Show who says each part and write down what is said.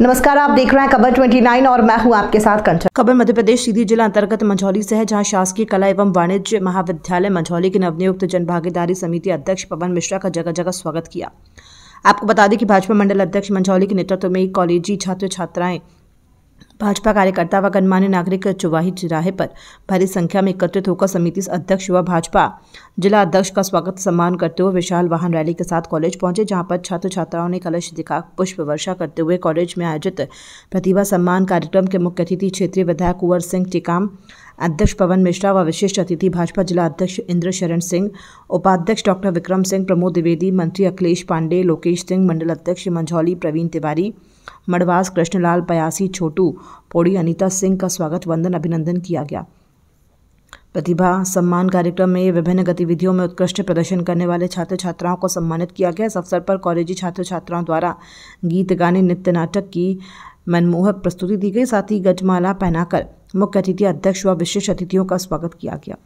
Speaker 1: नमस्कार, आप देख रहे हैं खबर 29 और मैं हूँ आपके साथ कंचन।
Speaker 2: खबर मध्य प्रदेश सीधी जिला अंतर्गत मंझौली से है, जहाँ शासकीय कला एवं वाणिज्य महाविद्यालय मंझौली के नवनियुक्त जनभागीदारी समिति अध्यक्ष पवन मिश्रा का जगह जगह स्वागत किया। आपको बता दें कि भाजपा मंडल अध्यक्ष मंझौली के नेतृत्व में कॉलेजी छात्र छात्राएँ भाजपा कार्यकर्ता व गणमान्य नागरिक चुवाही चिराहे पर भारी संख्या में एकत्रित होकर समिति अध्यक्ष व भाजपा। जिला अध्यक्ष का स्वागत सम्मान करते हुए विशाल वाहन रैली के साथ कॉलेज पहुँचे, जहाँ पर छात्र छात्राओं ने कलश दिखा, पुष्प वर्षा करते हुए कॉलेज में आयोजित प्रतिभा सम्मान कार्यक्रम के मुख्य अतिथि क्षेत्रीय विधायक कुंवर सिंह टिकाम अध्यक्ष पवन मिश्रा व विशिष्ट अतिथि भाजपा जिला अध्यक्ष इंद्र शरण सिंह, उपाध्यक्ष डॉक्टर विक्रम सिंह, प्रमोद द्विवेदी, मंत्री अखिलेश पांडे, लोकेश सिंह, मंडल अध्यक्ष मंझौली, प्रवीण तिवारी मड़वास कृष्णलाल पयासी, छोटू, पौड़ी अनीता सिंह का स्वागत, वंदन, अभिनंदन किया गया। प्रतिभा सम्मान कार्यक्रम में विभिन्न गतिविधियों में उत्कृष्ट प्रदर्शन करने वाले छात्र छात्राओं को सम्मानित किया गया। इस अवसर पर कॉलेजी छात्र छात्राओं द्वारा गीत, गाने, नृत्य, नाटक की मनमोहक प्रस्तुति दी गई। साथ ही गजमाला पहनाकर मुख्य अतिथि अध्यक्ष व विशेष अतिथियों का स्वागत किया गया।